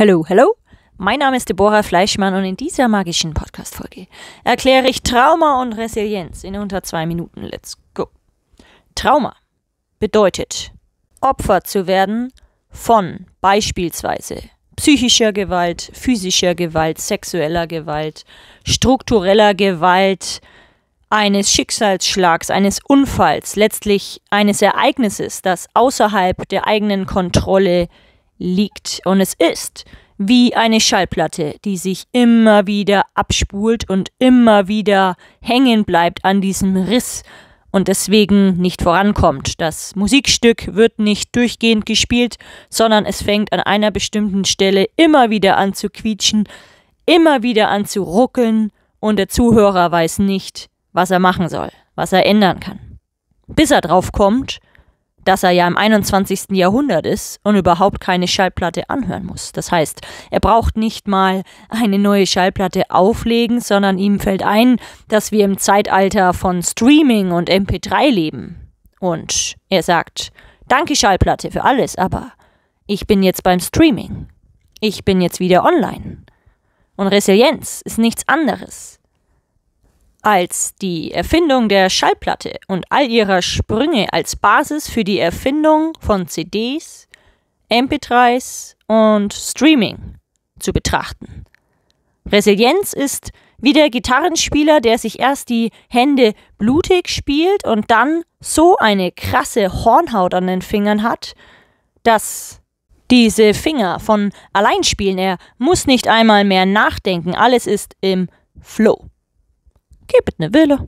Hello, hello. Mein Name ist Deborah Fleischmann und in dieser magischen Podcast-Folge erkläre ich Trauma und Resilienz in unter zwei Minuten. Let's go. Trauma bedeutet, Opfer zu werden von beispielsweise psychischer Gewalt, physischer Gewalt, sexueller Gewalt, struktureller Gewalt, eines Schicksalsschlags, eines Unfalls, letztlich eines Ereignisses, das außerhalb der eigenen Kontrolle liegt. Und es ist wie eine Schallplatte, die sich immer wieder abspult und immer wieder hängen bleibt an diesem Riss und deswegen nicht vorankommt. Das Musikstück wird nicht durchgehend gespielt, sondern es fängt an einer bestimmten Stelle immer wieder an zu quietschen, immer wieder an zu ruckeln und der Zuhörer weiß nicht, was er machen soll, was er ändern kann. Bis er drauf kommt, dass er ja im 21. Jahrhundert ist und überhaupt keine Schallplatte anhören muss. Das heißt, er braucht nicht mal eine neue Schallplatte auflegen, sondern ihm fällt ein, dass wir im Zeitalter von Streaming und MP3 leben. Und er sagt, danke Schallplatte für alles, aber ich bin jetzt beim Streaming. Ich bin jetzt wieder online. Und Resilienz ist nichts anderes als die Erfindung der Schallplatte und all ihrer Sprünge als Basis für die Erfindung von CDs, MP3s und Streaming zu betrachten. Resilienz ist wie der Gitarrenspieler, der sich erst die Hände blutig spielt und dann so eine krasse Hornhaut an den Fingern hat, dass diese Finger von allein spielen. Er muss nicht einmal mehr nachdenken, alles ist im Flow. keepit ne velo.